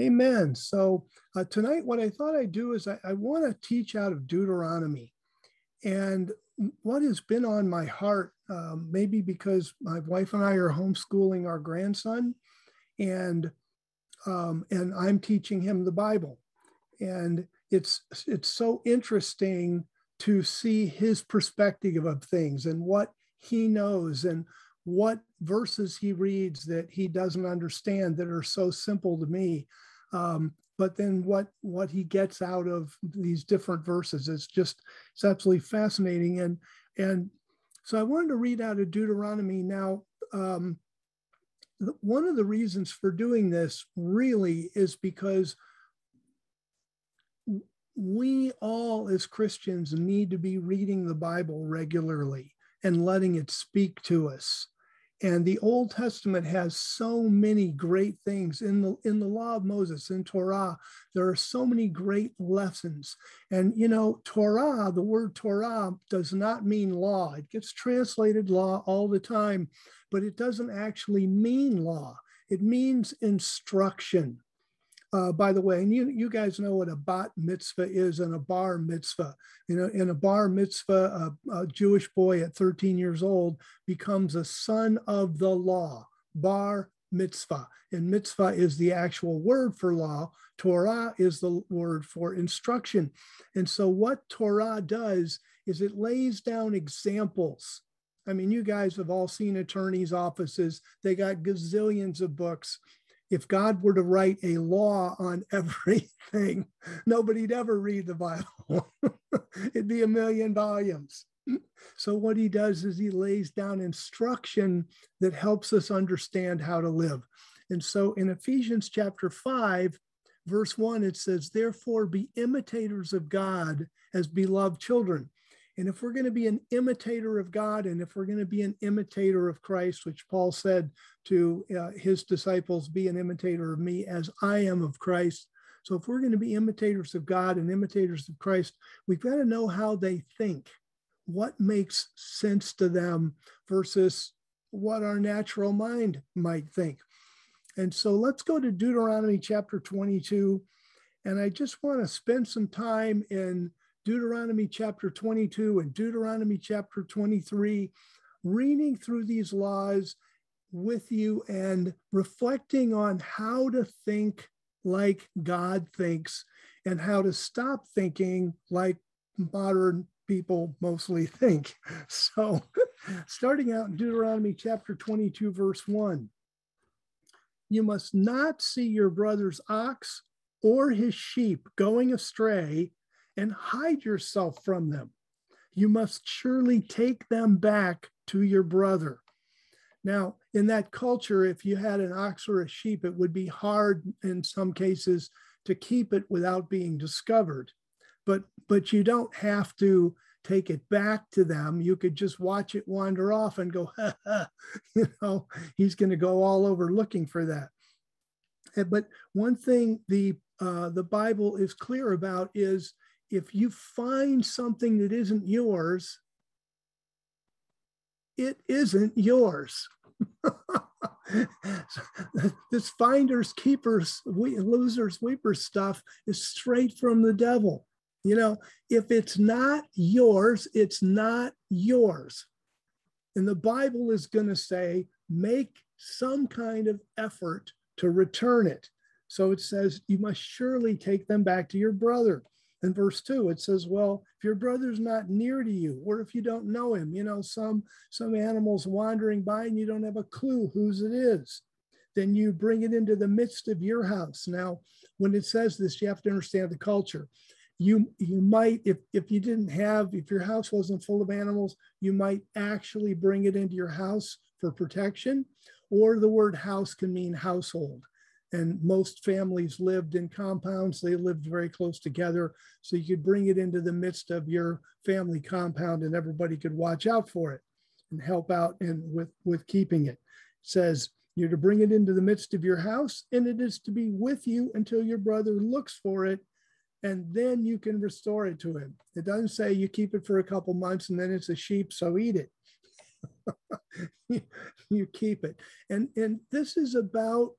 Amen. So uh, tonight, what I thought I'd do is I, I want to teach out of Deuteronomy. And what has been on my heart, um, maybe because my wife and I are homeschooling our grandson, and um, and I'm teaching him the Bible, and it's it's so interesting to see his perspective of things and what he knows and what verses he reads that he doesn't understand that are so simple to me. Um, but then what what he gets out of these different verses is just it's absolutely fascinating. And and so i wanted to read out of deuteronomy. Now um, one of the reasons for doing this really is because we all as christians need to be reading the bible regularly and letting it speak to us and the Old Testament has so many great things in the in the law of Moses in Torah. There are so many great lessons. And you know, Torah, the word Torah does not mean law. It gets translated law all the time, but it doesn't actually mean law. It means instruction. Uh, by the way, and you, you guys know what a bat mitzvah is and a bar mitzvah. You know, in a bar mitzvah, a, a Jewish boy at 13 years old becomes a son of the law, bar mitzvah. And mitzvah is the actual word for law. Torah is the word for instruction. And so, what Torah does is it lays down examples. I mean, you guys have all seen attorneys' offices, they got gazillions of books if God were to write a law on everything, nobody'd ever read the Bible. It'd be a million volumes. So, what he does is he lays down instruction that helps us understand how to live. And so, in Ephesians chapter 5, verse 1, it says, Therefore, be imitators of God as beloved children and if we're going to be an imitator of God and if we're going to be an imitator of Christ, which Paul said to uh, his disciples, be an imitator of me as I am of Christ. So if we're going to be imitators of God and imitators of Christ, we've got to know how they think, what makes sense to them versus what our natural mind might think. And so let's go to Deuteronomy chapter 22. And I just want to spend some time in Deuteronomy chapter 22 and Deuteronomy chapter 23, reading through these laws with you and reflecting on how to think like God thinks and how to stop thinking like modern people mostly think. So, starting out in Deuteronomy chapter 22, verse 1 you must not see your brother's ox or his sheep going astray and hide yourself from them. You must surely take them back to your brother. Now, in that culture, if you had an ox or a sheep, it would be hard in some cases to keep it without being discovered. But but you don't have to take it back to them. You could just watch it wander off and go, you know, he's going to go all over looking for that. But one thing the uh, the Bible is clear about is if you find something that isn't yours, it isn't yours. this finders, keepers, we, losers, weepers stuff is straight from the devil. You know, if it's not yours, it's not yours. And the Bible is going to say, make some kind of effort to return it. So it says, you must surely take them back to your brother in verse 2 it says well if your brother's not near to you or if you don't know him you know some some animals wandering by and you don't have a clue whose it is then you bring it into the midst of your house. Now when it says this you have to understand the culture. You you might if if you didn't have if your house wasn't full of animals you might actually bring it into your house for protection or the word house can mean household and most families lived in compounds. They lived very close together. So you could bring it into the midst of your family compound and everybody could watch out for it and help out and with, with keeping it. it says you're to bring it into the midst of your house and it is to be with you until your brother looks for it and then you can restore it to him. It doesn't say you keep it for a couple months and then it's a sheep, so eat it. you keep it. And, and this is about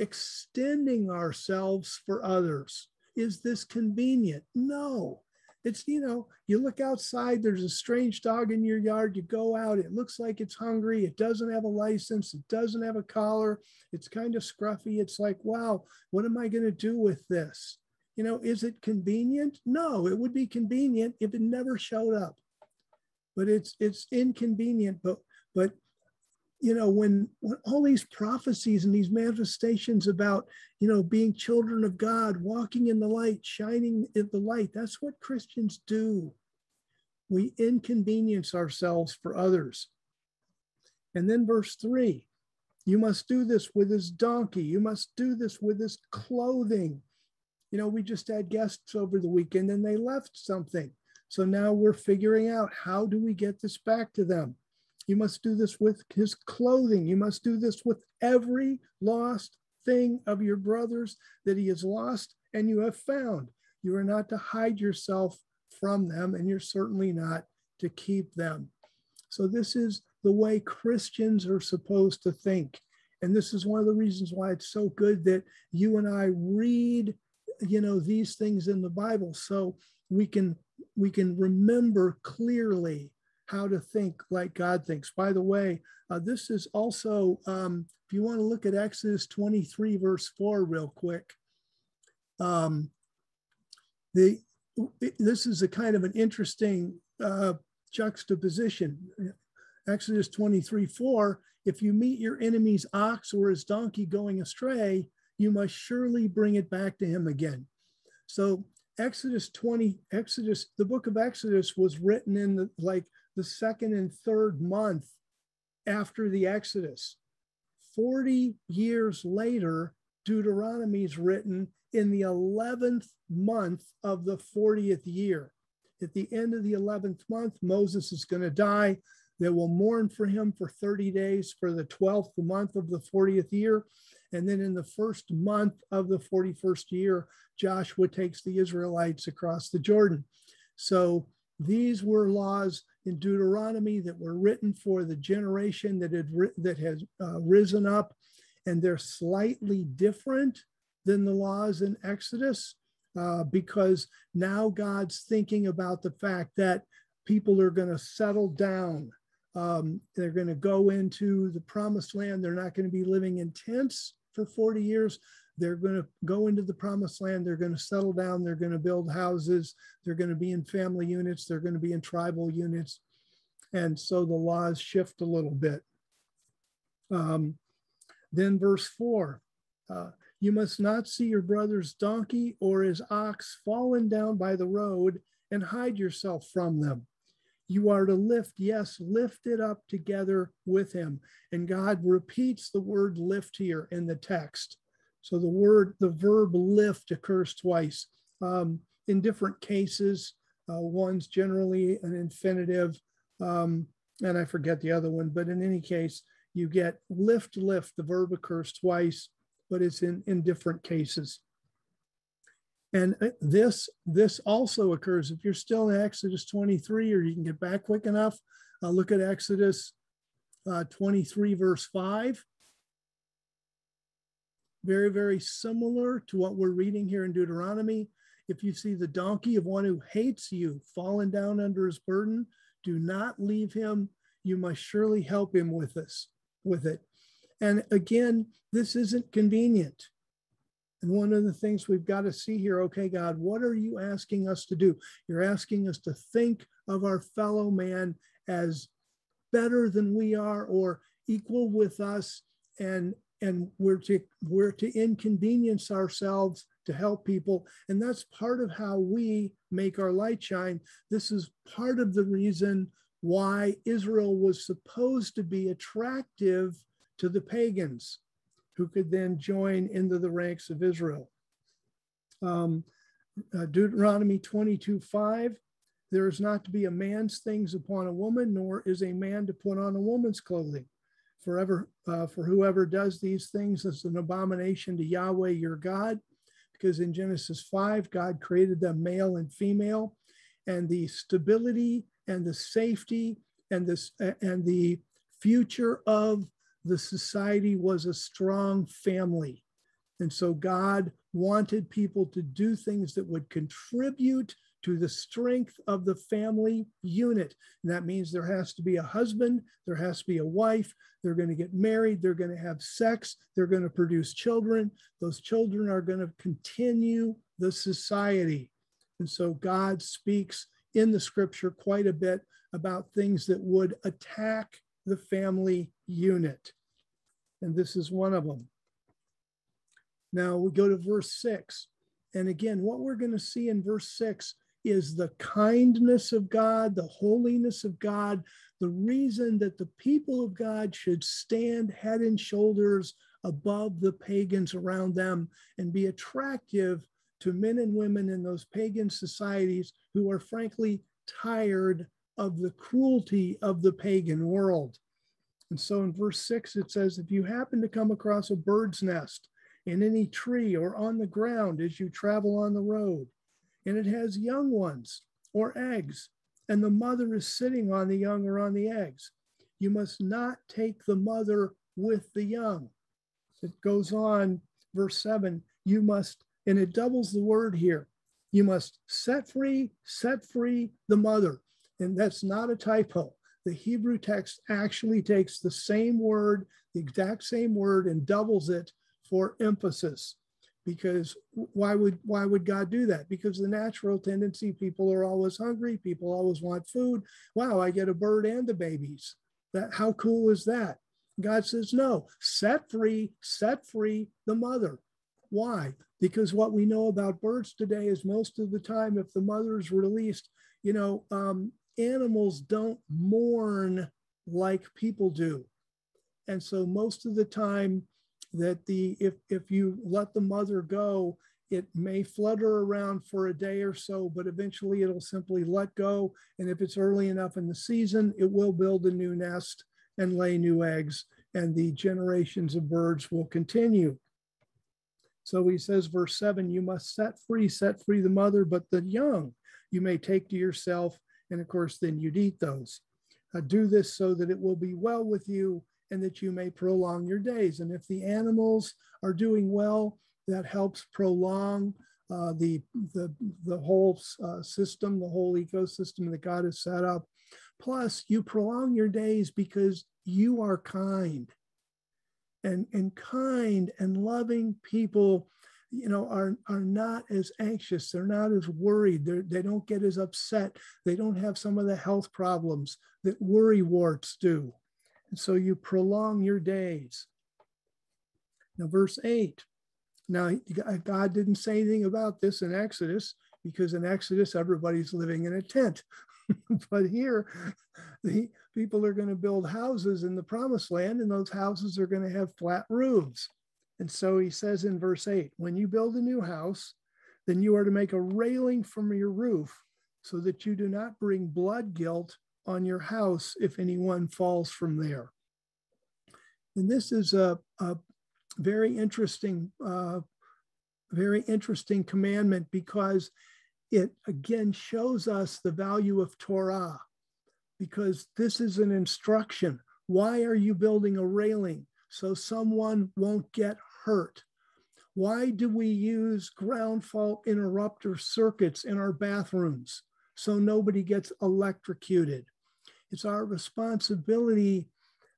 extending ourselves for others. Is this convenient? No. It's, you know, you look outside, there's a strange dog in your yard, you go out, it looks like it's hungry, it doesn't have a license, it doesn't have a collar, it's kind of scruffy. It's like, wow, what am I going to do with this? You know, is it convenient? No, it would be convenient if it never showed up. But it's it's inconvenient, but but you know when, when all these prophecies and these manifestations about you know being children of god walking in the light shining in the light that's what christians do. We inconvenience ourselves for others. And then verse 3 you must do this with his donkey. You must do this with his clothing. You know we just had guests over the weekend and they left something. So now we're figuring out how do we get this back to them you must do this with his clothing. You must do this with every lost thing of your brothers that he has lost and you have found. You are not to hide yourself from them, and you're certainly not to keep them. So, this is the way Christians are supposed to think. And this is one of the reasons why it's so good that you and I read, you know, these things in the Bible so we can we can remember clearly how to think like God thinks. By the way, uh, this is also, um, if you want to look at Exodus 23, verse 4, real quick, um, the, this is a kind of an interesting uh, juxtaposition. Exodus 23, 4, if you meet your enemy's ox or his donkey going astray, you must surely bring it back to him again. So Exodus 20, Exodus, the book of Exodus was written in the like the second and third month after the Exodus. 40 years later, Deuteronomy is written in the 11th month of the 40th year. At the end of the 11th month, Moses is going to die. They will mourn for him for 30 days for the 12th month of the 40th year. And then in the first month of the 41st year, Joshua takes the Israelites across the Jordan. So these were laws in Deuteronomy that were written for the generation that had that has uh, risen up, and they're slightly different than the laws in Exodus uh, because now God's thinking about the fact that people are going to settle down. Um, they're going to go into the promised land. They're not going to be living in tents for 40 years. They're going to go into the promised land. They're going to settle down. They're going to build houses. They're going to be in family units. They're going to be in tribal units. And so the laws shift a little bit. Um, then, verse four uh, you must not see your brother's donkey or his ox fallen down by the road and hide yourself from them. You are to lift, yes, lift it up together with him. And God repeats the word lift here in the text. So the word, the verb lift occurs twice um, in different cases. Uh, one's generally an infinitive, um, and I forget the other one, but in any case, you get lift, lift. The verb occurs twice, but it's in, in different cases. And uh, this, this also occurs if you're still in Exodus 23, or you can get back quick enough, uh, look at Exodus uh, 23, verse 5 very, very similar to what we're reading here in Deuteronomy. If you see the donkey of one who hates you fallen down under his burden, do not leave him. You must surely help him with this, with it. And again, this isn't convenient. And one of the things we've got to see here, okay, God, what are you asking us to do? You're asking us to think of our fellow man as better than we are or equal with us and and we're to we're to inconvenience ourselves to help people. And that's part of how we make our light shine. This is part of the reason why israel was supposed to be attractive to the pagans who could then join into the ranks of israel. Um, uh, deuteronomy 22 5 there is not to be a man's things upon a woman nor is a man to put on a woman's clothing forever uh, for whoever does these things is an abomination to Yahweh your God, because in Genesis 5, God created them male and female, and the stability and the safety and this and the future of the society was a strong family. And so God wanted people to do things that would contribute to the strength of the family unit. And that means there has to be a husband, there has to be a wife, they're going to get married, they're going to have sex, they're going to produce children. Those children are going to continue the society. And so God speaks in the scripture quite a bit about things that would attack the family unit. And this is one of them. Now we go to verse six. And again, what we're going to see in verse six is the kindness of God, the holiness of God, the reason that the people of God should stand head and shoulders above the pagans around them and be attractive to men and women in those pagan societies who are frankly tired of the cruelty of the pagan world. And so in verse six, it says, if you happen to come across a bird's nest in any tree or on the ground as you travel on the road, and it has young ones or eggs, and the mother is sitting on the young or on the eggs. You must not take the mother with the young. It goes on, verse 7 you must, and it doubles the word here. You must set free, set free the mother. And that's not a typo. The Hebrew text actually takes the same word, the exact same word, and doubles it for emphasis because why would why would god do that? Because the natural tendency people are always hungry people always want food. Wow i get a bird and the babies. That how cool is that? God says no set free set free the mother. Why? Because what we know about birds today is most of the time if the mother is released you know um, animals don't mourn like people do. And so most of the time that the if if you let the mother go it may flutter around for a day or so but eventually it'll simply let go. And if it's early enough in the season it will build a new nest and lay new eggs and the generations of birds will continue. So he says verse 7 you must set free set free the mother but the young you may take to yourself and of course then you'd eat those. Uh, do this so that it will be well with you and that you may prolong your days. And if the animals are doing well, that helps prolong uh, the, the, the whole uh, system, the whole ecosystem that God has set up. Plus, you prolong your days because you are kind. And, and kind and loving people you know are are not as anxious they're not as worried they're, they don't get as upset they don't have some of the health problems that worry warts do and so you prolong your days. Now, verse 8. Now, God didn't say anything about this in Exodus because in Exodus, everybody's living in a tent. but here, the people are going to build houses in the promised land, and those houses are going to have flat roofs. And so he says in verse 8 when you build a new house, then you are to make a railing from your roof so that you do not bring blood guilt on your house if anyone falls from there. And this is a, a very interesting, uh, very interesting commandment because it again shows us the value of Torah because this is an instruction. Why are you building a railing? So someone won't get hurt. Why do we use ground fault interrupter circuits in our bathrooms so nobody gets electrocuted? it's our responsibility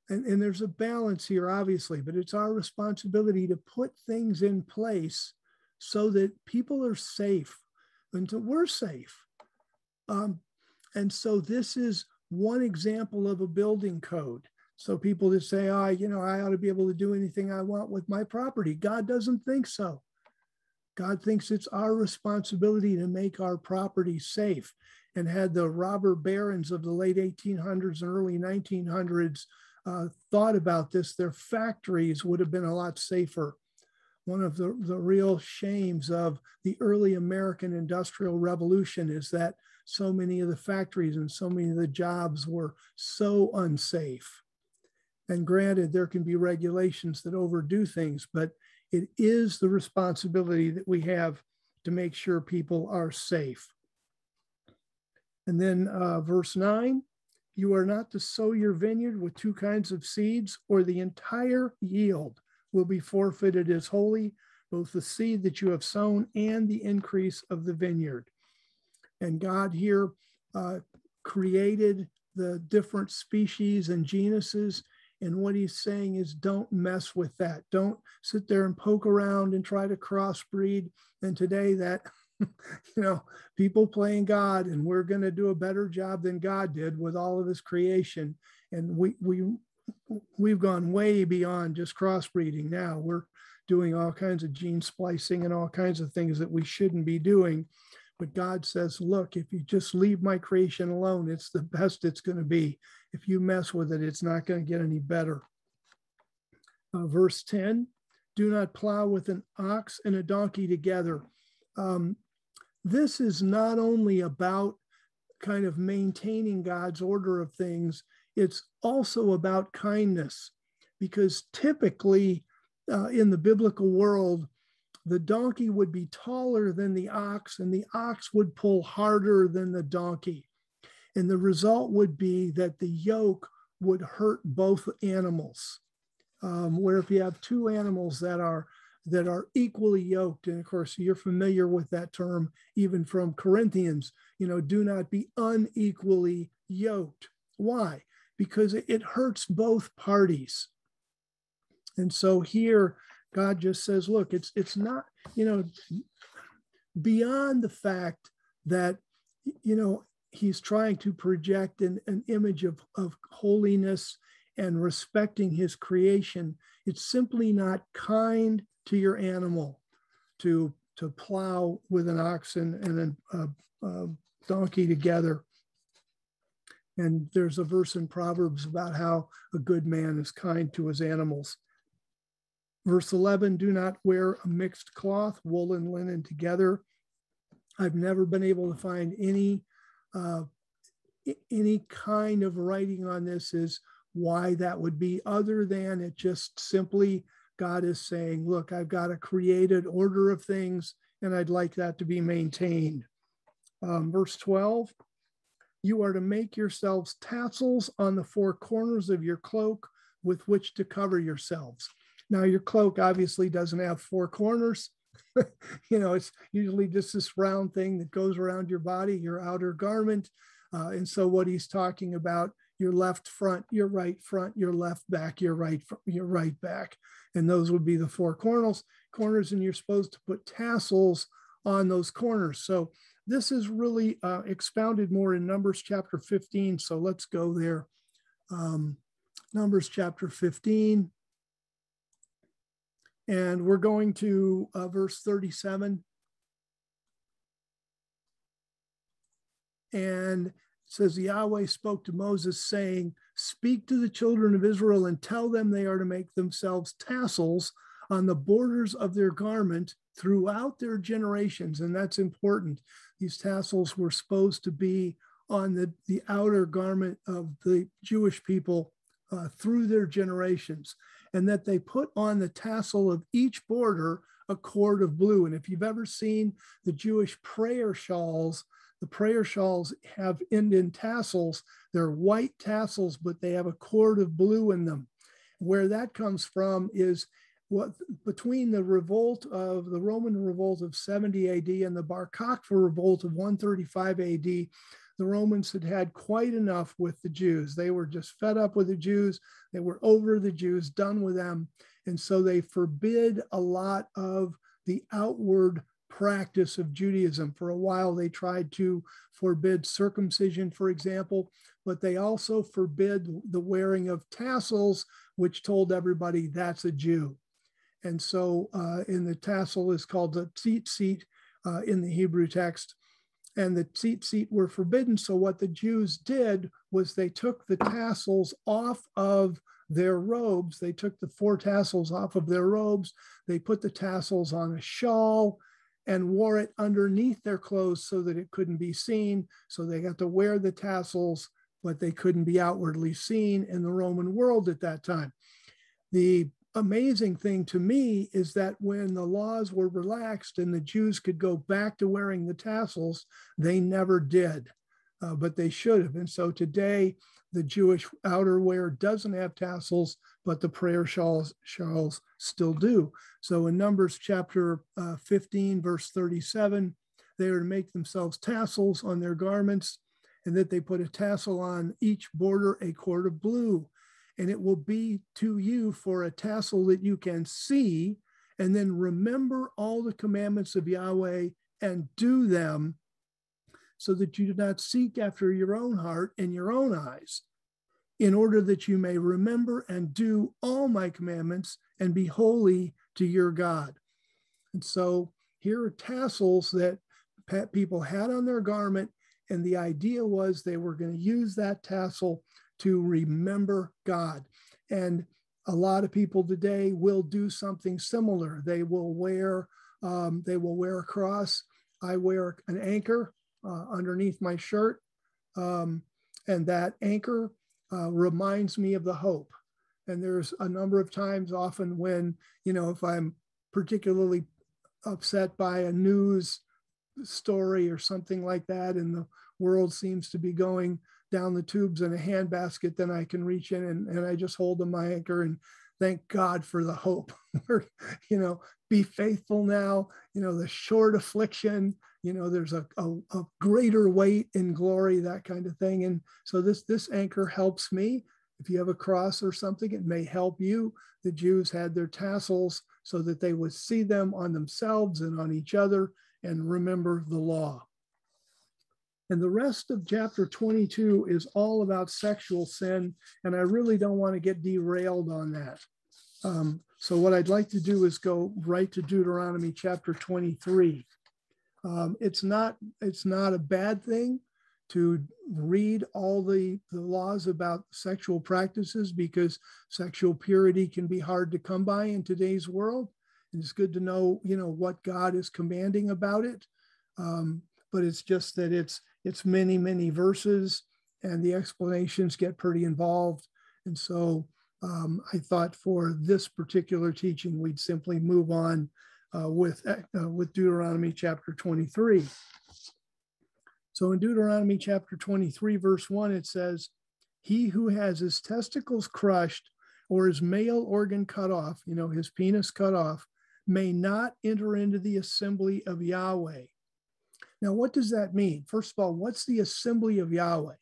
and, and there's a balance here obviously but it's our responsibility to put things in place so that people are safe and to, we're safe. Um, and so this is one example of a building code. So people that say oh you know i ought to be able to do anything i want with my property. God doesn't think so god thinks it's our responsibility to make our property safe and had the robber barons of the late 1800s and early 1900s uh, thought about this, their factories would have been a lot safer. One of the, the real shames of the early American Industrial Revolution is that so many of the factories and so many of the jobs were so unsafe. And granted, there can be regulations that overdo things, but it is the responsibility that we have to make sure people are safe. And then uh, verse 9 you are not to sow your vineyard with two kinds of seeds, or the entire yield will be forfeited as holy. both the seed that you have sown and the increase of the vineyard. And God here uh, created the different species and genuses. And what he's saying is don't mess with that. Don't sit there and poke around and try to crossbreed. And today, that, you know, people playing God, and we're going to do a better job than God did with all of his creation. And we, we, we've gone way beyond just crossbreeding now. We're doing all kinds of gene splicing and all kinds of things that we shouldn't be doing but God says, look, if you just leave my creation alone, it's the best it's going to be. If you mess with it, it's not going to get any better. Uh, verse 10 do not plow with an ox and a donkey together. Um, this is not only about kind of maintaining God's order of things, it's also about kindness, because typically uh, in the biblical world, the donkey would be taller than the ox, and the ox would pull harder than the donkey. And the result would be that the yoke would hurt both animals. Um, where if you have two animals that are that are equally yoked, and of course you're familiar with that term even from Corinthians, you know, do not be unequally yoked. Why? Because it hurts both parties. And so here God just says, look, it's it's not, you know, beyond the fact that, you know, he's trying to project an, an image of, of holiness and respecting his creation. It's simply not kind to your animal to to plow with an oxen and a, a, a donkey together. And there's a verse in Proverbs about how a good man is kind to his animals. Verse 11 do not wear a mixed cloth, wool and linen together. I've never been able to find any uh, any kind of writing on this is why that would be other than it just simply God is saying, look, I've got a created order of things and I'd like that to be maintained. Um, verse 12, you are to make yourselves tassels on the four corners of your cloak with which to cover yourselves. Now, your cloak obviously doesn't have four corners. you know, it's usually just this round thing that goes around your body, your outer garment. Uh, and so, what he's talking about, your left front, your right front, your left back, your right, your right back, and those would be the four corners. Corners, and you're supposed to put tassels on those corners. So this is really uh, expounded more in Numbers chapter 15. So let's go there. Um, Numbers chapter 15. And we're going to uh, verse 37. And it says, Yahweh spoke to Moses, saying, Speak to the children of Israel and tell them they are to make themselves tassels on the borders of their garment throughout their generations. And that's important. These tassels were supposed to be on the, the outer garment of the Jewish people uh, through their generations and that they put on the tassel of each border a cord of blue. And if you've ever seen the Jewish prayer shawls, the prayer shawls have Indian tassels. They're white tassels, but they have a cord of blue in them. Where that comes from is what between the revolt of the Roman revolt of 70 AD and the Bar Kokhba revolt of 135 AD, the Romans had had quite enough with the Jews. They were just fed up with the Jews. They were over the Jews, done with them. And so they forbid a lot of the outward practice of Judaism. For a while, they tried to forbid circumcision, for example, but they also forbid the wearing of tassels, which told everybody that's a Jew. And so, uh, in the tassel is called the tzitzit uh, in the Hebrew text and the tzitzit were forbidden. So what the Jews did was they took the tassels off of their robes. They took the four tassels off of their robes. They put the tassels on a shawl and wore it underneath their clothes so that it couldn't be seen. So they got to wear the tassels, but they couldn't be outwardly seen in the Roman world at that time. The amazing thing to me is that when the laws were relaxed and the Jews could go back to wearing the tassels, they never did, uh, but they should have. And so today, the Jewish outerwear doesn't have tassels, but the prayer shawls, shawls still do. So in Numbers chapter uh, 15, verse 37, they are to make themselves tassels on their garments, and that they put a tassel on each border a cord of blue. And it will be to you for a tassel that you can see, and then remember all the commandments of Yahweh and do them so that you do not seek after your own heart and your own eyes, in order that you may remember and do all my commandments and be holy to your God. And so here are tassels that people had on their garment, and the idea was they were going to use that tassel to remember God. And a lot of people today will do something similar. They will wear um, they will wear a cross. I wear an anchor uh, underneath my shirt. Um, and that anchor uh, reminds me of the hope. And there's a number of times, often when, you know, if I'm particularly upset by a news story or something like that, and the world seems to be going down the tubes in a handbasket, then I can reach in and, and I just hold the my anchor and thank God for the hope. you know, be faithful now, you know, the short affliction, you know, there's a, a, a, greater weight in glory, that kind of thing. And so this, this anchor helps me. If you have a cross or something, it may help you. The Jews had their tassels so that they would see them on themselves and on each other and remember the law. And the rest of chapter 22 is all about sexual sin. And I really don't want to get derailed on that. Um, so, what I'd like to do is go right to Deuteronomy chapter 23. Um, it's not it's not a bad thing to read all the, the laws about sexual practices because sexual purity can be hard to come by in today's world. And it's good to know, you know, what God is commanding about it. Um, but it's just that it's it's many, many verses and the explanations get pretty involved. And so um, I thought for this particular teaching, we'd simply move on uh, with, uh, with Deuteronomy chapter 23. So in Deuteronomy chapter 23, verse 1, it says, He who has his testicles crushed or his male organ cut off, you know, his penis cut off, may not enter into the assembly of Yahweh. Now, what does that mean? First of all, what's the assembly of Yahweh?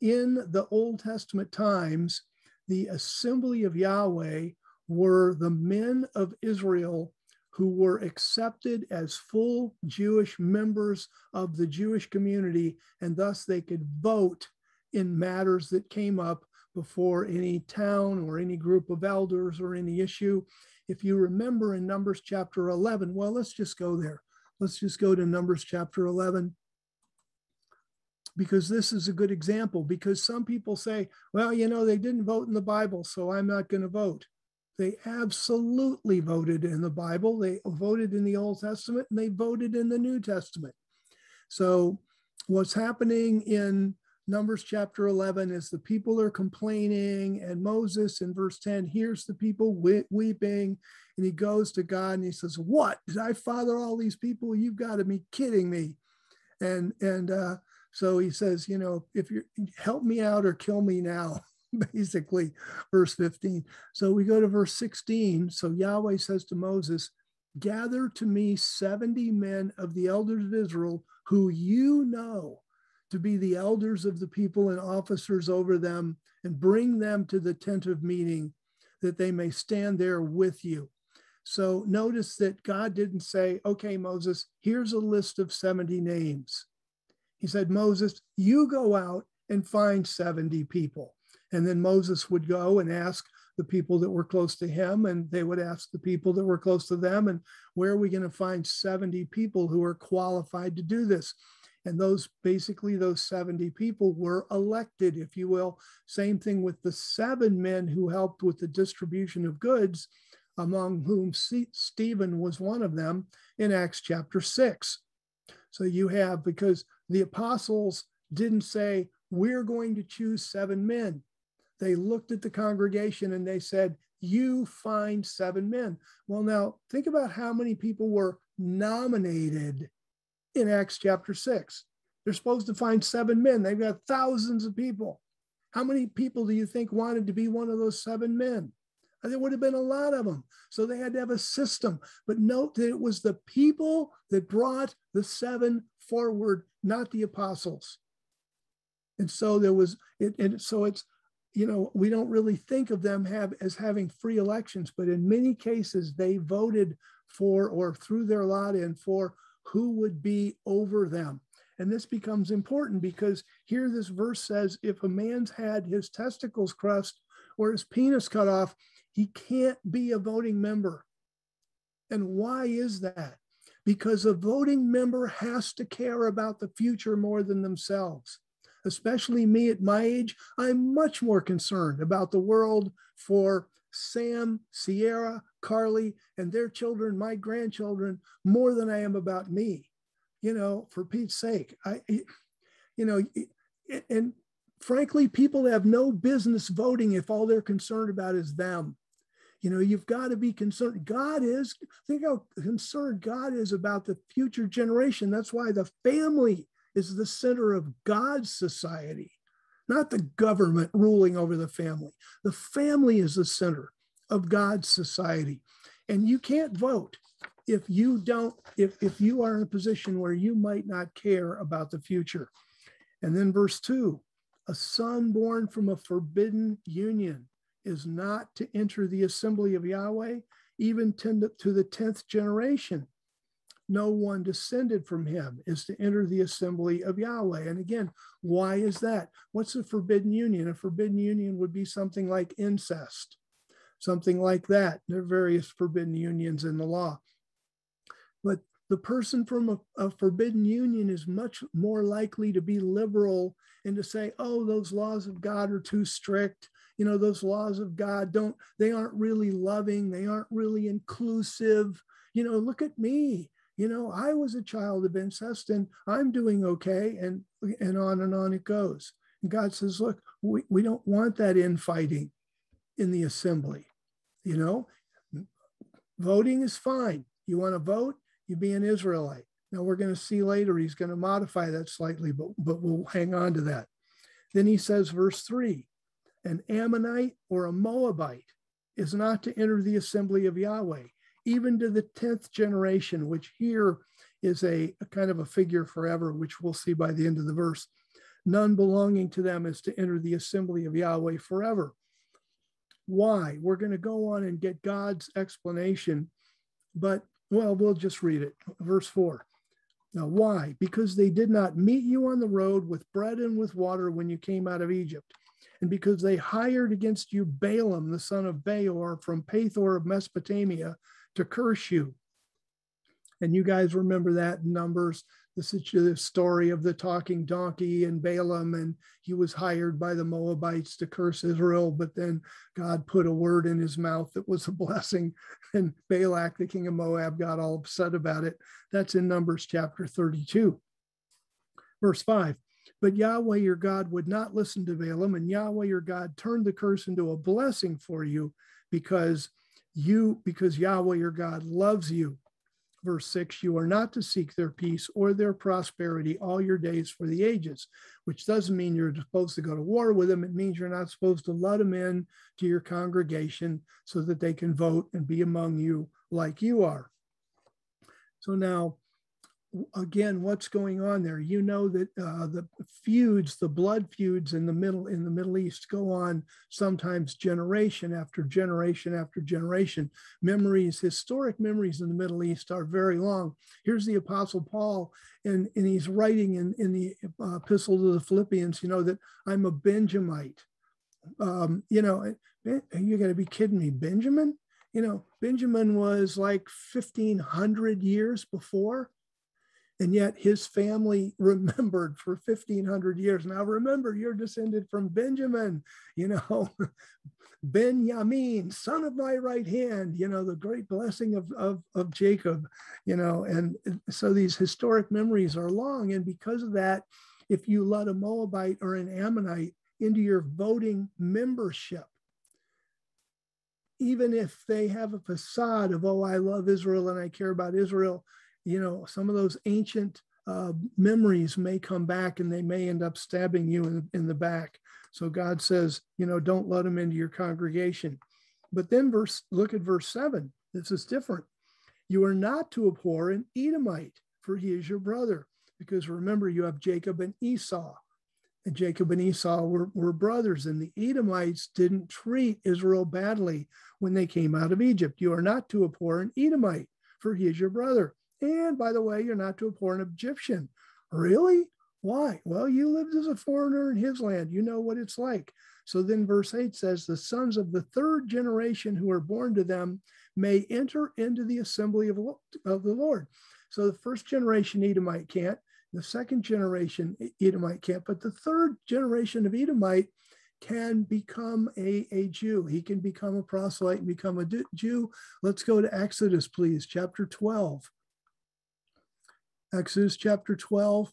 In the Old Testament times, the assembly of Yahweh were the men of Israel who were accepted as full Jewish members of the Jewish community, and thus they could vote in matters that came up before any town or any group of elders or any issue. If you remember in Numbers chapter 11, well, let's just go there. Let's just go to Numbers chapter 11 because this is a good example. Because some people say, well, you know, they didn't vote in the Bible, so I'm not going to vote. They absolutely voted in the Bible. They voted in the Old Testament and they voted in the New Testament. So, what's happening in Numbers chapter 11 is the people are complaining, and Moses in verse 10 hears the people weeping, and he goes to God and he says, What? Did I father all these people? You've got to be kidding me. And, and, uh, so he says, you know, if you help me out or kill me now, basically, verse 15. So we go to verse 16. So Yahweh says to Moses, Gather to me 70 men of the elders of Israel who you know to be the elders of the people and officers over them, and bring them to the tent of meeting that they may stand there with you. So notice that God didn't say, okay, Moses, here's a list of 70 names. He said, Moses, you go out and find 70 people. And then Moses would go and ask the people that were close to him, and they would ask the people that were close to them, and where are we going to find 70 people who are qualified to do this? And those basically, those 70 people were elected, if you will. Same thing with the seven men who helped with the distribution of goods, among whom Stephen was one of them in Acts chapter 6. So you have, because the apostles didn't say, We're going to choose seven men. They looked at the congregation and they said, You find seven men. Well, now think about how many people were nominated in Acts chapter 6. They're supposed to find seven men. They've got thousands of people. How many people do you think wanted to be one of those seven men? There would have been a lot of them. So they had to have a system. But note that it was the people that brought the seven forward, not the apostles. And so there was, it, and so it's, you know, we don't really think of them have as having free elections, but in many cases they voted for or threw their lot in for who would be over them. And this becomes important because here this verse says if a man's had his testicles crushed or his penis cut off, he can't be a voting member. And why is that? Because a voting member has to care about the future more than themselves. Especially me at my age, I'm much more concerned about the world for Sam, Sierra, Carly, and their children, my grandchildren, more than I am about me. You know, for Pete's sake, I, you know, and frankly, people have no business voting if all they're concerned about is them. You know, you've got to be concerned. God is, think how concerned God is about the future generation. That's why the family is the center of God's society, not the government ruling over the family. The family is the center of God's society. And you can't vote if you don't, if, if you are in a position where you might not care about the future. And then verse two, a son born from a forbidden union is not to enter the assembly of Yahweh, even to the 10th generation. No one descended from him is to enter the assembly of Yahweh. And again, why is that? What's a forbidden union? A forbidden union would be something like incest, something like that. There are various forbidden unions in the law. But the person from a, a, forbidden union is much more likely to be liberal and to say, oh, those laws of God are too strict. You know those laws of god don't they aren't really loving. They aren't really inclusive. You know look at me. You know i was a child of incest and i'm doing okay and and on and on it goes. And god says look we, we don't want that infighting in the assembly you know? Voting is fine. You want to vote? You be an israelite. Now we're going to see later he's going to modify that slightly but but we'll hang on to that. Then he says verse 3 an Ammonite or a Moabite is not to enter the assembly of Yahweh, even to the 10th generation, which here is a, a, kind of a figure forever, which we'll see by the end of the verse. None belonging to them is to enter the assembly of Yahweh forever. Why? We're going to go on and get God's explanation, but well, we'll just read it. Verse 4. Now, why? Because they did not meet you on the road with bread and with water when you came out of Egypt and because they hired against you Balaam, the son of Beor from Pethor of Mesopotamia, to curse you. And you guys remember that in Numbers, the story of the talking donkey and Balaam, and he was hired by the Moabites to curse Israel, but then God put a word in his mouth that was a blessing, and Balak, the king of Moab, got all upset about it. That's in Numbers chapter 32. Verse 5 but Yahweh your God would not listen to Balaam, and Yahweh your God turned the curse into a blessing for you because you, because Yahweh your God loves you. Verse 6 You are not to seek their peace or their prosperity all your days for the ages, which doesn't mean you're supposed to go to war with them. It means you're not supposed to let them in to your congregation so that they can vote and be among you like you are. So now, again what's going on there? You know that uh, the feuds the blood feuds in the middle in the middle east go on sometimes generation after generation after generation. Memories historic memories in the middle east are very long. Here's the apostle paul and, and he's writing in, in the uh, epistle to the philippians you know that i'm a benjamite. Um, you know you're going to be kidding me benjamin? You know benjamin was like 1500 years before and yet his family remembered for 1500 years. Now remember you're descended from benjamin you know benjamin son of my right hand you know the great blessing of, of, of jacob you know and so these historic memories are long. And because of that if you let a moabite or an ammonite into your voting membership even if they have a facade of oh i love israel and i care about israel you know, some of those ancient uh, memories may come back and they may end up stabbing you in, in the back. So God says, you know, don't let them into your congregation. But then verse, look at verse seven. This is different. You are not to abhor an Edomite, for he is your brother. Because remember, you have Jacob and Esau. And Jacob and Esau were, were brothers, and the Edomites didn't treat Israel badly when they came out of Egypt. You are not to abhor an Edomite, for he is your brother. And by the way, you're not to abhor an Egyptian. Really? Why? Well, you lived as a foreigner in his land. You know what it's like. So then verse 8 says, The sons of the third generation who are born to them may enter into the assembly of, of the Lord. So the first generation Edomite can't, the second generation Edomite can't, but the third generation of Edomite can become a, a Jew. He can become a proselyte and become a Jew. Let's go to Exodus, please, chapter 12. Exodus chapter 12.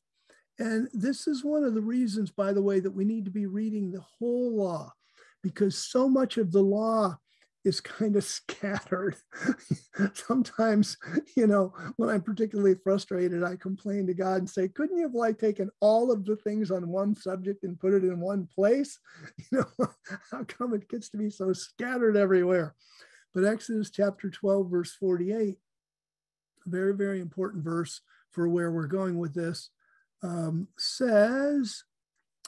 And this is one of the reasons, by the way, that we need to be reading the whole law because so much of the law is kind of scattered. Sometimes, you know, when I'm particularly frustrated, I complain to God and say, couldn't you have like taken all of the things on one subject and put it in one place? You know, how come it gets to be so scattered everywhere? But Exodus chapter 12, verse 48, very, very important verse for where we're going with this, um, says,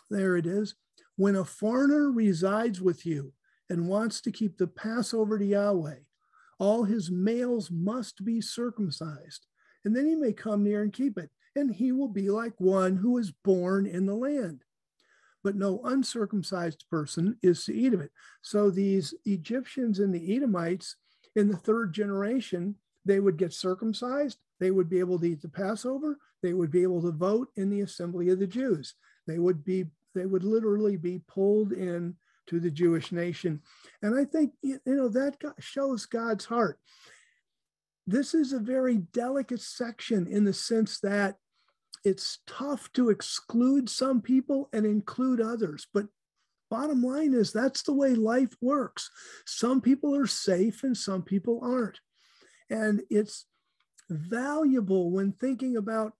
there it is, when a foreigner resides with you, and wants to keep the Passover to Yahweh, all his males must be circumcised, and then he may come near and keep it, and he will be like one who is born in the land. But no uncircumcised person is to eat of it. So these Egyptians and the Edomites in the third generation, they would get circumcised, they would be able to eat the Passover, they would be able to vote in the assembly of the Jews. They would be they would literally be pulled in to the Jewish nation. And I think, you know, that shows God's heart. This is a very delicate section in the sense that it's tough to exclude some people and include others. But bottom line is that's the way life works. Some people are safe and some people aren't. And it's valuable when thinking about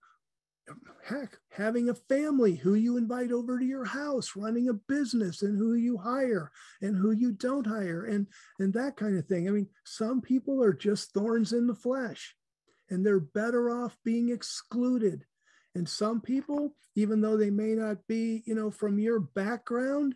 heck, having a family, who you invite over to your house, running a business, and who you hire and who you don't hire, and, and that kind of thing. I mean, some people are just thorns in the flesh, and they're better off being excluded. And some people, even though they may not be, you know, from your background,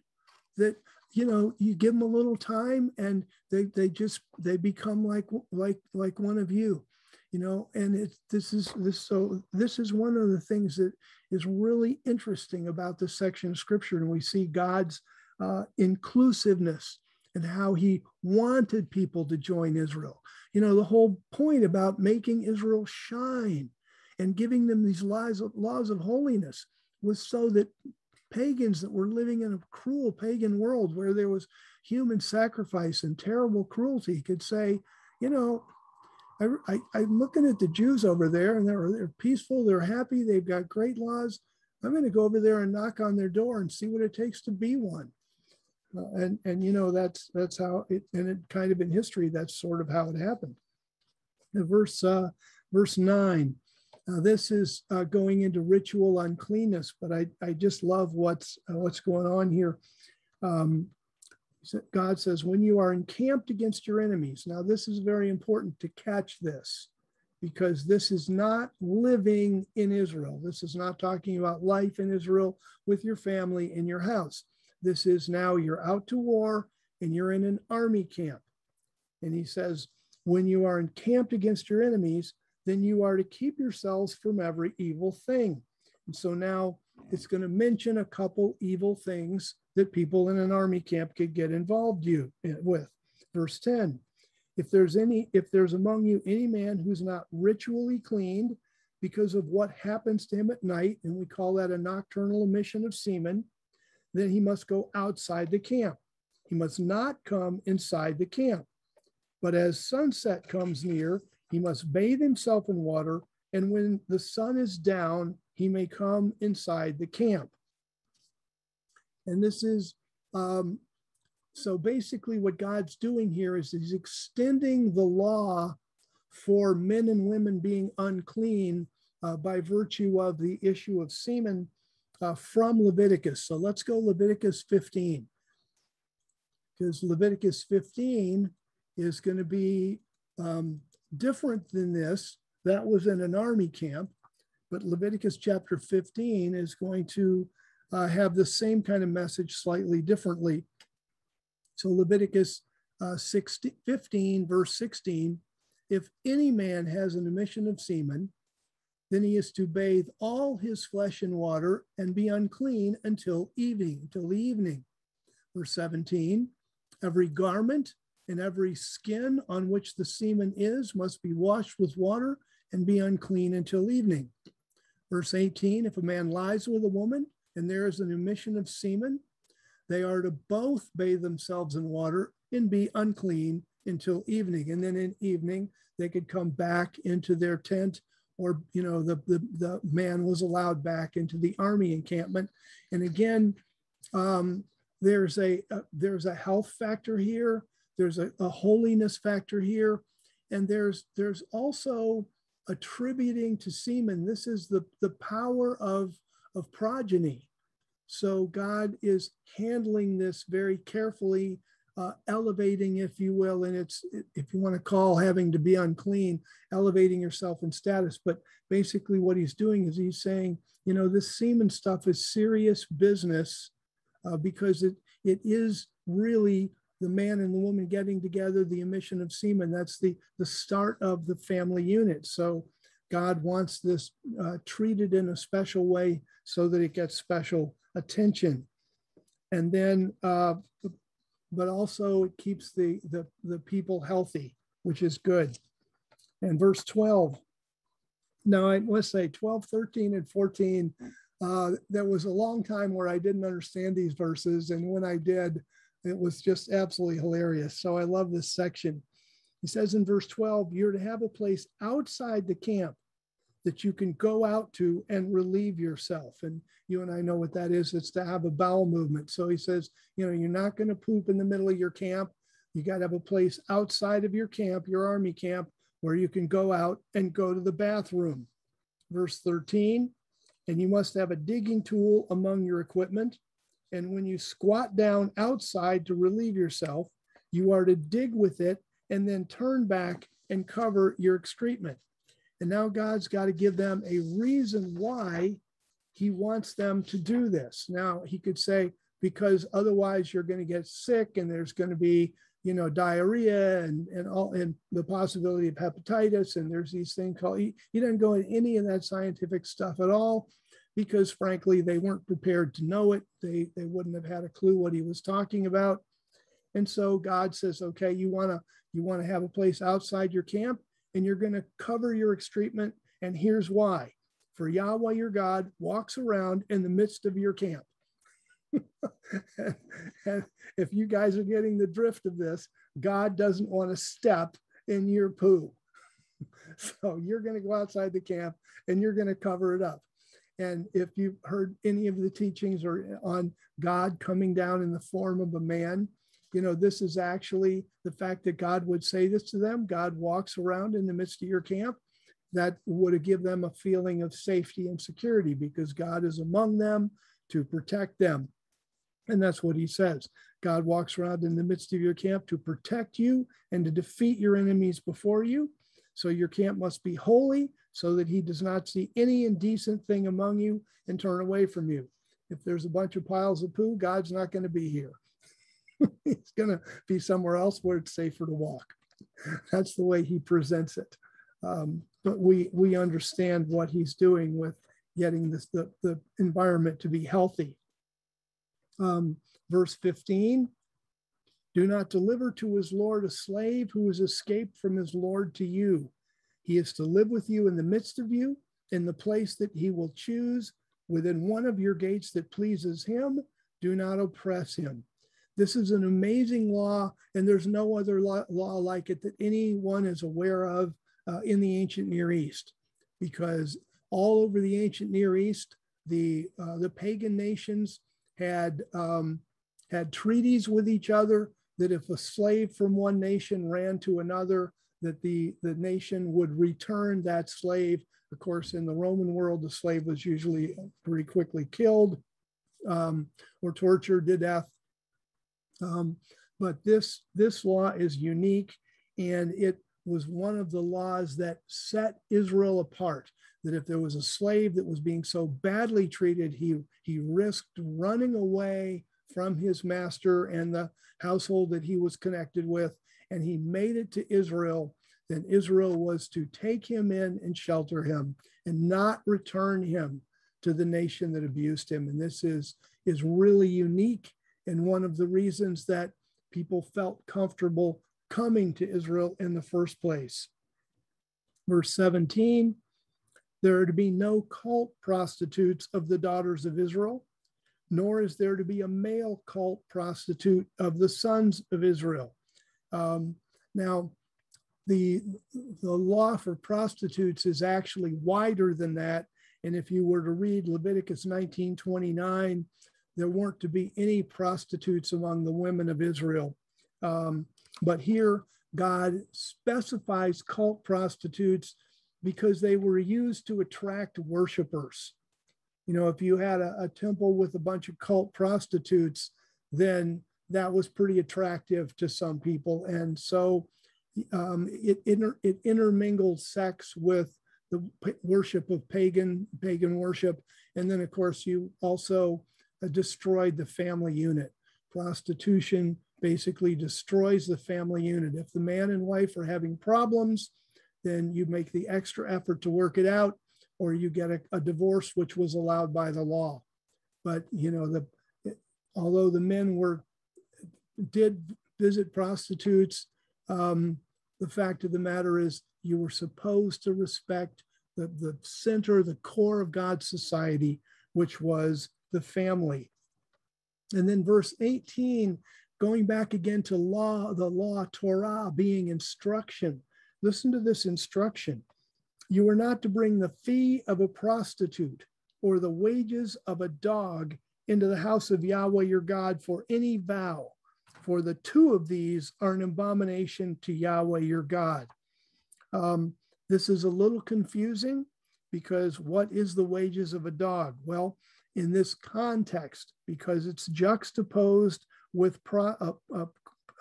that you know you give them a little time and they they just they become like like like one of you you know and it's this is this so this is one of the things that is really interesting about this section of scripture and we see god's uh, inclusiveness and how he wanted people to join israel. You know the whole point about making israel shine and giving them these laws of, laws of holiness was so that pagans that were living in a cruel pagan world where there was human sacrifice and terrible cruelty could say you know I, am looking at the Jews over there and they're, they're peaceful, they're happy, they've got great laws. I'm going to go over there and knock on their door and see what it takes to be one. Uh, and, and, you know, that's, that's how it, and it kind of in history, that's sort of how it happened. Verse, uh, verse nine, uh, this is uh, going into ritual uncleanness, but I, I just love what's, uh, what's going on here. Um, God says, when you are encamped against your enemies. Now, this is very important to catch this because this is not living in Israel. This is not talking about life in Israel with your family in your house. This is now you're out to war and you're in an army camp. And he says, when you are encamped against your enemies, then you are to keep yourselves from every evil thing. And so now it's going to mention a couple evil things that people in an army camp could get involved you eh, with. Verse 10. If there's any, if there's among you any man who's not ritually cleaned because of what happens to him at night, and we call that a nocturnal emission of semen, then he must go outside the camp. He must not come inside the camp. But as sunset comes near, he must bathe himself in water, and when the sun is down, he may come inside the camp. And this is, um, so basically what God's doing here is he's extending the law for men and women being unclean uh, by virtue of the issue of semen uh, from Leviticus. So let's go Leviticus 15. Because Leviticus 15 is going to be um, different than this. That was in an army camp, but Leviticus chapter 15 is going to uh, have the same kind of message slightly differently. So Leviticus uh, 16, 15, verse 16, if any man has an emission of semen, then he is to bathe all his flesh in water and be unclean until evening, the evening. Verse 17, every garment and every skin on which the semen is must be washed with water and be unclean until evening. Verse 18, if a man lies with a woman and there is an emission of semen, they are to both bathe themselves in water and be unclean until evening. And then in evening, they could come back into their tent or you know the, the, the man was allowed back into the army encampment. And again um, there's a, a, there's a health factor here. There's a, a holiness factor here. And there's there's also attributing to semen. This is the the power of of progeny so god is handling this very carefully uh, elevating, if you will, and it's if you want to call having to be unclean, elevating yourself in status. But basically, what he's doing is he's saying, you know, this semen stuff is serious business uh, because it it is really the man and the woman getting together, the emission of semen. That's the the start of the family unit. So God wants this uh, treated in a special way so that it gets special attention. And then uh, but also it keeps the, the, the people healthy, which is good. And verse 12, now I must say 12, 13, and 14, uh, there was a long time where I didn't understand these verses. And when I did, it was just absolutely hilarious. So I love this section. He says in verse 12, you're to have a place outside the camp that you can go out to and relieve yourself. And you and I know what that is. It's to have a bowel movement. So he says, you know, you're not going to poop in the middle of your camp. You got to have a place outside of your camp, your army camp, where you can go out and go to the bathroom. Verse 13, and you must have a digging tool among your equipment. And when you squat down outside to relieve yourself, you are to dig with it and then turn back and cover your excrement. And now God's got to give them a reason why he wants them to do this. Now, he could say, because otherwise you're going to get sick and there's going to be, you know, diarrhea and, and all and the possibility of hepatitis. And there's these things called, he, he doesn't go into any of that scientific stuff at all because frankly, they weren't prepared to know it. They, they wouldn't have had a clue what he was talking about. And so God says, okay, you want to, you want to have a place outside your camp and you're going to cover your excrement. And here's why for Yahweh your God walks around in the midst of your camp. and if you guys are getting the drift of this, God doesn't want to step in your poo. so you're going to go outside the camp and you're going to cover it up. And if you've heard any of the teachings or on God coming down in the form of a man, you know, this is actually the fact that God would say this to them. God walks around in the midst of your camp. That would give them a feeling of safety and security because God is among them to protect them. And that's what he says. God walks around in the midst of your camp to protect you and to defeat your enemies before you. So your camp must be holy so that he does not see any indecent thing among you and turn away from you. If there's a bunch of piles of poo, God's not going to be here. He's going to be somewhere else where it's safer to walk. That's the way he presents it. Um, but we we understand what he's doing with getting this the, the environment to be healthy. Um, verse 15 do not deliver to his lord a slave who has escaped from his lord to you. He is to live with you in the midst of you, in the place that he will choose, within one of your gates that pleases him. Do not oppress him. This is an amazing law, and there's no other law, like it that anyone is aware of uh, in the ancient Near East, because all over the ancient Near East, the uh, the pagan nations had um, had treaties with each other that if a slave from one nation ran to another, that the, the nation would return that slave. Of course, in the Roman world, the slave was usually pretty quickly killed um, or tortured to death. Um, but this, this law is unique and it was one of the laws that set Israel apart. That if there was a slave that was being so badly treated, he, he risked running away from his master and the household that he was connected with, and he made it to Israel, then Israel was to take him in and shelter him and not return him to the nation that abused him. And this is, is really unique and one of the reasons that people felt comfortable coming to Israel in the first place. Verse 17 there are to be no cult prostitutes of the daughters of Israel, nor is there to be a male cult prostitute of the sons of Israel. Um, now, the, the law for prostitutes is actually wider than that. And if you were to read Leviticus 19:29, there weren't to be any prostitutes among the women of Israel. Um, but here, God specifies cult prostitutes because they were used to attract worshipers. You know, if you had a, a temple with a bunch of cult prostitutes, then that was pretty attractive to some people. And so um, it, inter, it intermingled sex with the worship of pagan pagan worship. And then, of course, you also uh, destroyed the family unit. Prostitution basically destroys the family unit. If the man and wife are having problems, then you make the extra effort to work it out, or you get a, a divorce, which was allowed by the law. But you know, the although the men were did visit prostitutes, um, the fact of the matter is you were supposed to respect the, the center, the core of God's society, which was the family. And then verse 18, going back again to law, the law, Torah being instruction. Listen to this instruction. You are not to bring the fee of a prostitute or the wages of a dog into the house of Yahweh your God for any vow, for the two of these are an abomination to Yahweh your God. Um, this is a little confusing because what is the wages of a dog? Well, in this context because it's juxtaposed with pro, a, a,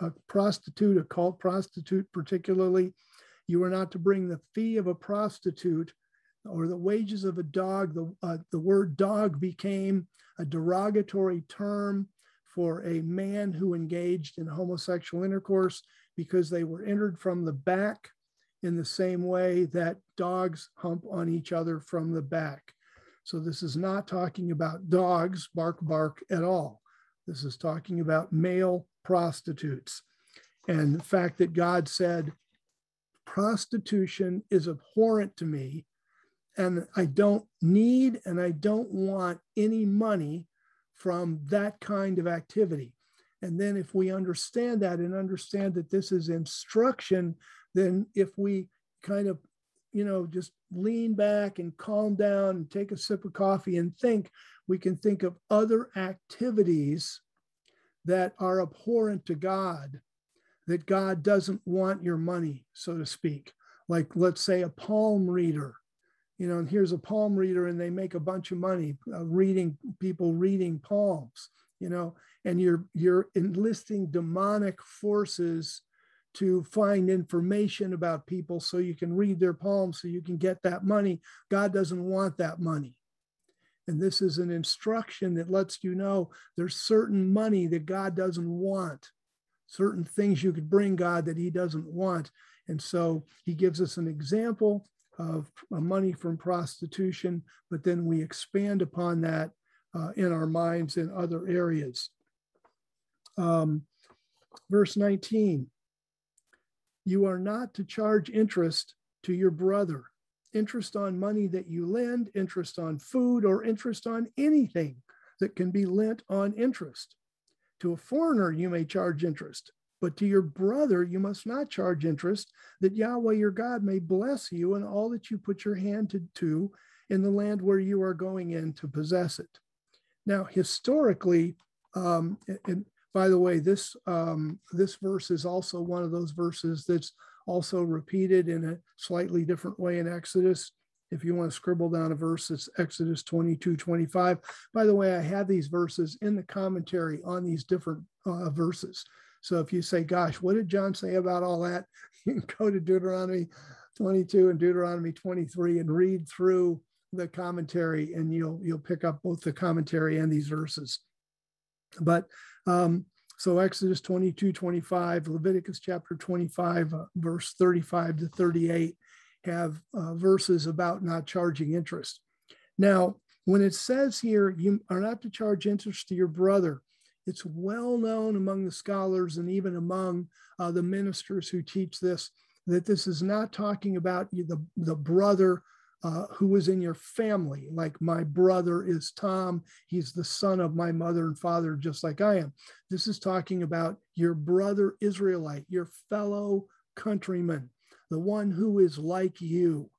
a prostitute, a cult prostitute, particularly. You are not to bring the fee of a prostitute or the wages of a dog. The, uh, the word dog became a derogatory term for a man who engaged in homosexual intercourse because they were entered from the back in the same way that dogs hump on each other from the back. So this is not talking about dogs, bark, bark at all. This is talking about male prostitutes. And the fact that God said, prostitution is abhorrent to me, and I don't need and I don't want any money from that kind of activity. And then, if we understand that and understand that this is instruction, then if we kind of you know, just lean back and calm down and take a sip of coffee and think, we can think of other activities that are abhorrent to God, that God doesn't want your money, so to speak. Like, let's say, a palm reader. You know, and here's a palm reader, and they make a bunch of money uh, reading people reading palms. You know, and you're you're enlisting demonic forces to find information about people so you can read their palms so you can get that money. God doesn't want that money. And this is an instruction that lets you know there's certain money that God doesn't want, certain things you could bring God that he doesn't want. And so he gives us an example of money from prostitution, but then we expand upon that uh, in our minds in other areas. Um, verse 19 you are not to charge interest to your brother, interest on money that you lend, interest on food, or interest on anything that can be lent on interest. To a foreigner, you may charge interest, but to your brother, you must not charge interest, that Yahweh your God may bless you in all that you put your hand to, to in the land where you are going in to possess it. Now, historically, um, by the way, this um, this verse is also one of those verses that's also repeated in a slightly different way in Exodus. If you want to scribble down a verse, it's Exodus 22, 25. By the way, I have these verses in the commentary on these different uh, verses. So if you say, gosh, what did John say about all that? You can go to Deuteronomy 22 and Deuteronomy 23 and read through the commentary and you'll you'll pick up both the commentary and these verses. But um, so Exodus 22, 25, Leviticus chapter 25, uh, verse 35 to 38 have uh, verses about not charging interest. Now, when it says here, you are not to charge interest to your brother, it's well known among the scholars and even among uh, the ministers who teach this that this is not talking about the, the brother uh, who was in your family. Like my brother is Tom, he's the son of my mother and father, just like I am. This is talking about your brother Israelite, your fellow countryman the one who is like you.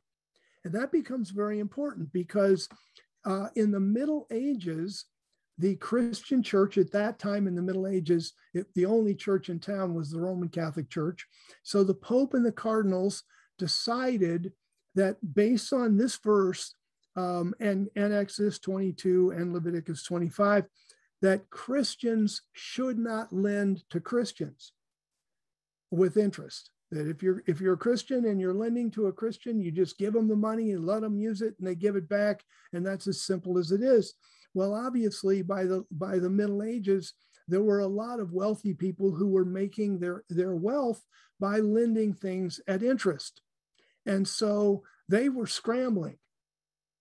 And that becomes very important because uh, in the Middle Ages, the Christian church at that time in the Middle Ages, it, the only church in town was the Roman Catholic Church. So the Pope and the cardinals decided that based on this verse um, and, and Exodus 22 and Leviticus 25, that Christians should not lend to Christians with interest. That if you're if you're a christian and you're lending to a christian you just give them the money and let them use it and they give it back and that's as simple as it is. Well obviously by the by the middle ages there were a lot of wealthy people who were making their their wealth by lending things at interest and so they were scrambling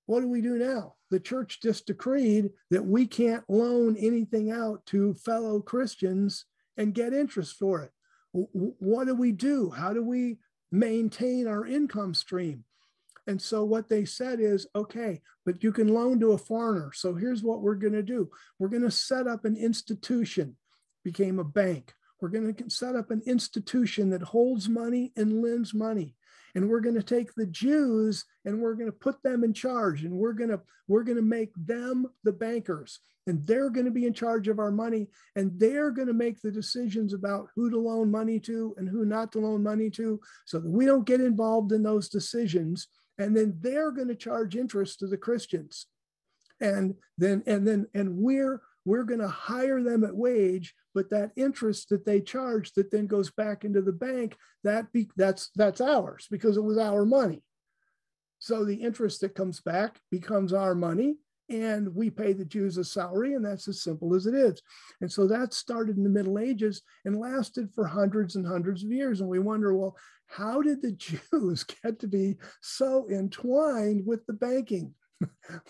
what do we do now the church just decreed that we can't loan anything out to fellow christians and get interest for it what do we do? How do we maintain our income stream? And so what they said is, okay, but you can loan to a foreigner. So here's what we're going to do. We're going to set up an institution, became a bank. We're going to set up an institution that holds money and lends money and we're going to take the Jews and we're going to put them in charge and we're going to we're going to make them the bankers. And they're going to be in charge of our money and they're going to make the decisions about who to loan money to and who not to loan money to so that we don't get involved in those decisions. And then they're going to charge interest to the Christians. And then and then and we're we're going to hire them at wage but that interest that they charge that then goes back into the bank that be, that's that's ours because it was our money. So the interest that comes back becomes our money and we pay the jews a salary and that's as simple as it is. And so that started in the middle ages and lasted for hundreds and hundreds of years. And we wonder well how did the jews get to be so entwined with the banking?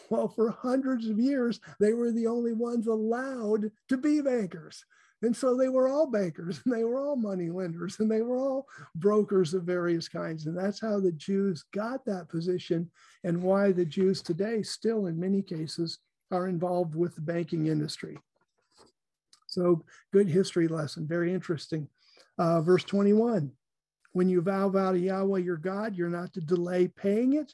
Well, for hundreds of years, they were the only ones allowed to be bankers. And so they were all bankers and they were all money lenders and they were all brokers of various kinds. And that's how the Jews got that position and why the Jews today, still in many cases, are involved with the banking industry. So, good history lesson, very interesting. Uh, verse 21 When you vow vow to Yahweh your God, you're not to delay paying it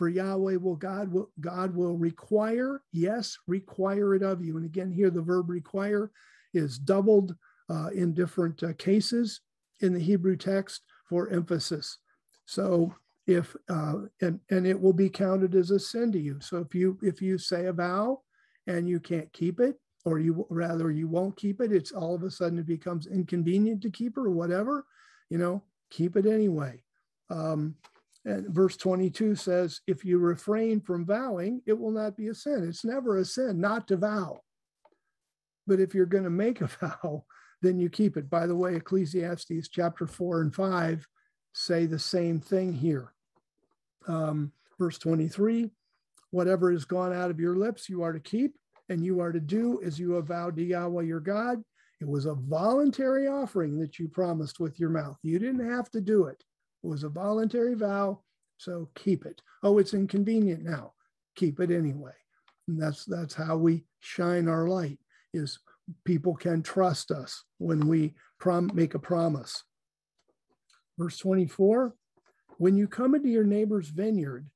for Yahweh will God will God will require, yes, require it of you. And again, here the verb require is doubled uh, in different uh, cases in the Hebrew text for emphasis. So if uh, and and it will be counted as a sin to you. So if you if you say a vow and you can't keep it, or you rather you won't keep it, it's all of a sudden it becomes inconvenient to keep or whatever, you know, keep it anyway. Um, and verse 22 says, if you refrain from vowing, it will not be a sin. It's never a sin not to vow. But if you're going to make a vow, then you keep it. By the way, Ecclesiastes chapter 4 and 5 say the same thing here. Um, verse 23 whatever is gone out of your lips, you are to keep, and you are to do as you have vowed to Yahweh your God. It was a voluntary offering that you promised with your mouth. You didn't have to do it. It was a voluntary vow, so keep it. Oh, it's inconvenient now. Keep it anyway. And that's that's how we shine our light. Is people can trust us when we prom- make a promise. Verse 24, when you come into your neighbor's vineyard,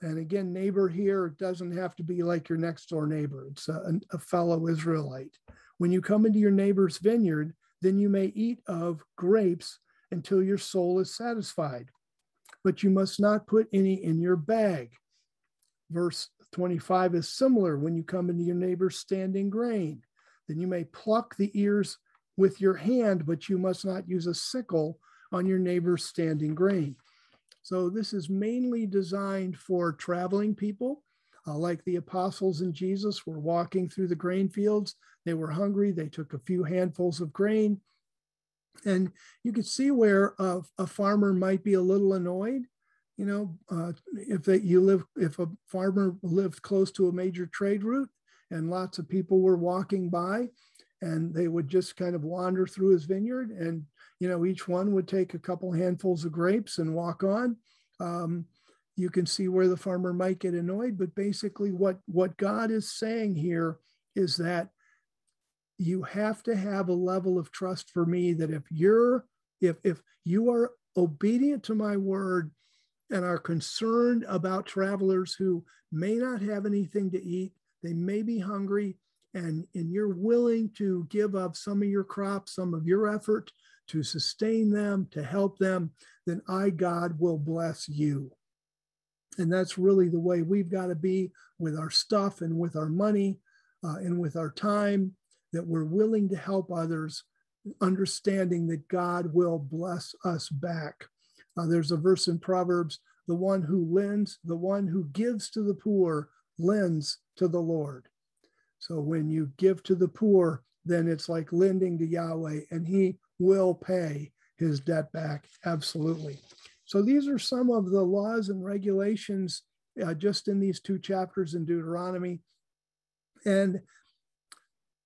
and again, neighbor here doesn't have to be like your next door neighbor, it's a, a fellow Israelite. When you come into your neighbor's vineyard, then you may eat of grapes until your soul is satisfied. But you must not put any in your bag. Verse 25 is similar when you come into your neighbor's standing grain. Then you may pluck the ears with your hand, but you must not use a sickle on your neighbor's standing grain. So this is mainly designed for traveling people, uh, like the apostles and Jesus were walking through the grain fields. They were hungry. They took a few handfuls of grain. And you could see where a, a farmer might be a little annoyed. You know, uh, if they, you live, if a farmer lived close to a major trade route and lots of people were walking by, and they would just kind of wander through his vineyard and you know each one would take a couple handfuls of grapes and walk on um, you can see where the farmer might get annoyed. But basically what what god is saying here is that you have to have a level of trust for me that if you're if if you are obedient to my word and are concerned about travelers who may not have anything to eat they may be hungry and, and you're willing to give up some of your crops, some of your effort to sustain them, to help them, then I, God, will bless you. And that's really the way we've got to be with our stuff and with our money uh, and with our time, that we're willing to help others, understanding that God will bless us back. Uh, there's a verse in Proverbs the one who lends, the one who gives to the poor, lends to the Lord. So when you give to the poor, then it's like lending to Yahweh, and He will pay his debt back. Absolutely. So these are some of the laws and regulations uh, just in these two chapters in Deuteronomy. And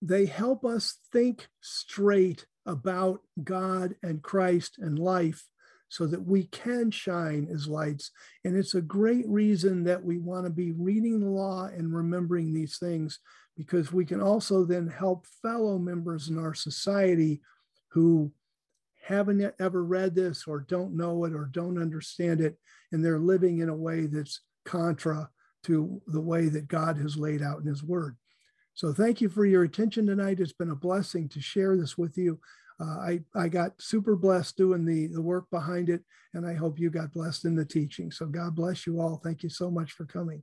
they help us think straight about God and Christ and life so that we can shine as lights. And it's a great reason that we want to be reading the law and remembering these things because we can also then help fellow members in our society who haven't ever read this or don't know it or don't understand it, and they're living in a way that's contra to the way that God has laid out in His Word. So, thank you for your attention tonight. It's been a blessing to share this with you. Uh, I, I got super blessed doing the, the work behind it, and I hope you got blessed in the teaching. So, God bless you all. Thank you so much for coming.